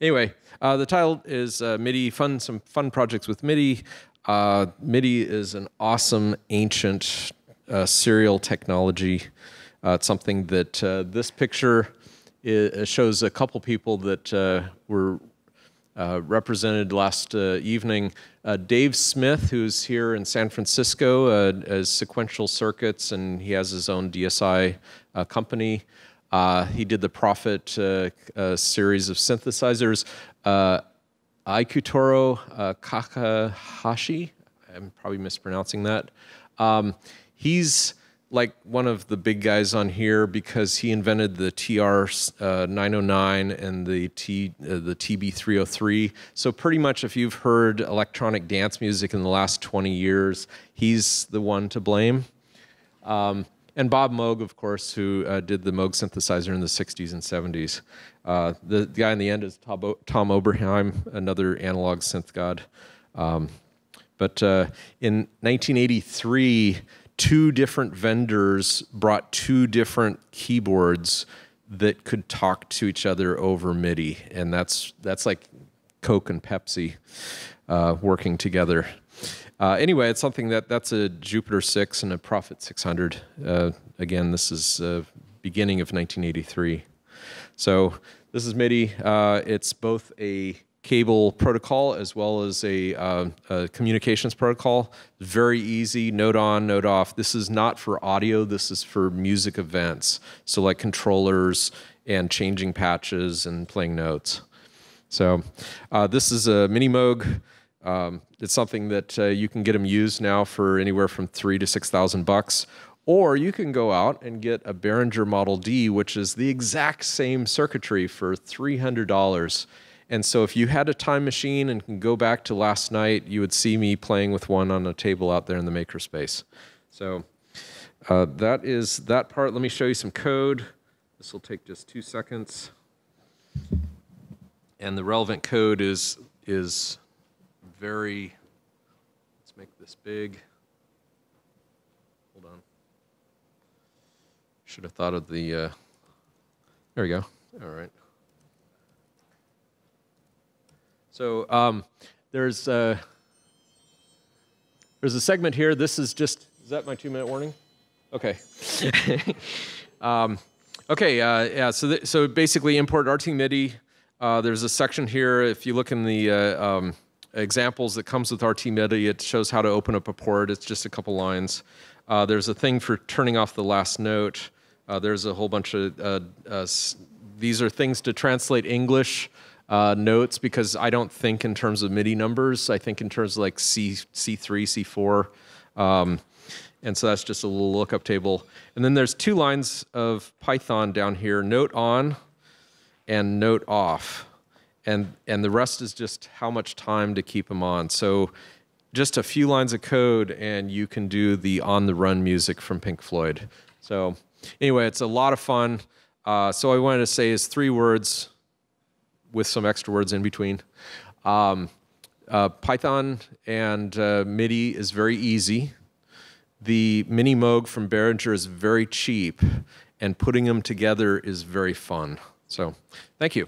anyway, uh, the title is uh, MIDI fun. Some fun projects with MIDI. Uh, MIDI is an awesome ancient uh, serial technology. Uh, it's something that uh, this picture is, shows a couple people that were represented last evening. Dave Smith, who's here in San Francisco as Sequential Circuits, and he has his own DSI company. Uh, he did the Prophet uh, series of synthesizers. Uh, Aikutaro uh, Kakahashi, I'm probably mispronouncing that. Um, he's like one of the big guys on here because he invented the TR uh, 909 and the T uh, the TB 303. So pretty much, if you've heard electronic dance music in the last 20 years, he's the one to blame. Um, and Bob Moog, of course, who uh, did the Moog synthesizer in the 60s and 70s. Uh, the, the, guy in the end is Tom, o Tom Oberheim, another analog synth god. Um, but uh, in 1983, two different vendors brought two different keyboards that could talk to each other over MIDI, and that's that's like Coke and Pepsi uh, working together. Uh, anyway, it's something that that's a Jupiter 6 and a Prophet 600. Uh, again, this is uh, beginning of 1983. So this is MIDI. Uh, it's both a cable protocol as well as a, uh, a, communications protocol. Very easy, note on, note off. This is not for audio, this is for music events. So like controllers and changing patches and playing notes. So uh, this is a Mini Moog. Um, it's something that uh, you can get them used now for anywhere from three to six thousand bucks, or you can go out and get a Behringer Model D, which is the exact same circuitry for three hundred dollars. And so, if you had a time machine and can go back to last night, you would see me playing with one on a table out there in the makerspace. So uh, that is that part. Let me show you some code. This will take just two seconds. And the relevant code is is very, let's make this big. Hold on. Should have thought of the, uh, there we go. All right. So um, there's, uh, there's a segment here. This is just, is that my two minute warning? Okay. um, okay, uh, yeah, so, so basically import RT MIDI. Uh, there's a section here, if you look in the uh, um, examples that comes with RT MIDI. It shows how to open up a port. It's just a couple lines. Uh, there's a thing for turning off the last note. Uh, there's a whole bunch of, uh, uh these are things to translate English uh, notes because I don't think in terms of MIDI numbers. I think in terms of like C, C3, C4. Um, and so that's just a little lookup table. And then there's two lines of Python down here, note on and note off and and the rest is just how much time to keep them on. So just a few lines of code and you can do the on the run music from Pink Floyd. So anyway, it's a lot of fun. Uh, so I wanted to say is three words with some extra words in between. Um, uh, Python and uh, MIDI is very easy. The Mini Moog from Behringer is very cheap, and putting them together is very fun. So, thank you.